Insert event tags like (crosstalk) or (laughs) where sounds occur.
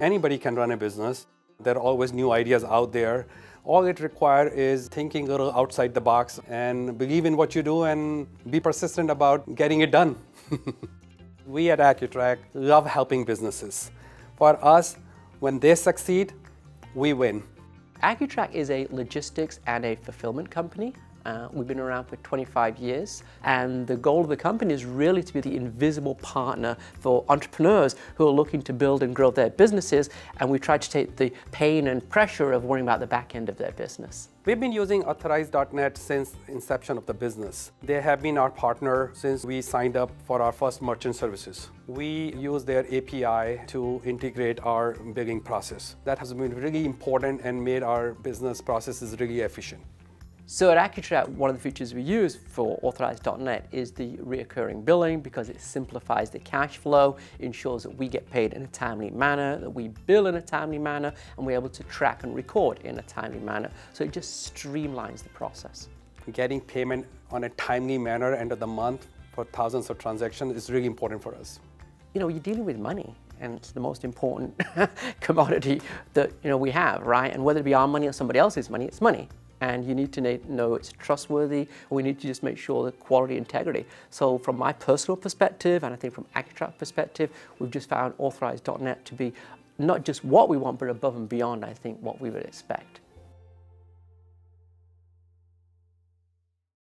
Anybody can run a business. There are always new ideas out there. All it requires is thinking a little outside the box and believe in what you do and be persistent about getting it done. (laughs) we at Acutrack love helping businesses. For us, when they succeed, we win. Acutrack is a logistics and a fulfillment company. Uh, we've been around for 25 years and the goal of the company is really to be the invisible partner for entrepreneurs who are looking to build and grow their businesses and we try to take the pain and pressure of worrying about the back end of their business. We've been using Authorize.net since inception of the business. They have been our partner since we signed up for our first merchant services. We use their API to integrate our billing process. That has been really important and made our business processes really efficient. So at Acutrack, one of the features we use for Authorize.net is the reoccurring billing because it simplifies the cash flow, ensures that we get paid in a timely manner, that we bill in a timely manner, and we're able to track and record in a timely manner. So it just streamlines the process. Getting payment on a timely manner end of the month for thousands of transactions is really important for us. You know, you're dealing with money and it's the most important (laughs) commodity that you know we have, right? And whether it be our money or somebody else's money, it's money and you need to know it's trustworthy. We need to just make sure the quality integrity. So from my personal perspective, and I think from Acutrack perspective, we've just found Authorize.net to be not just what we want, but above and beyond, I think, what we would expect.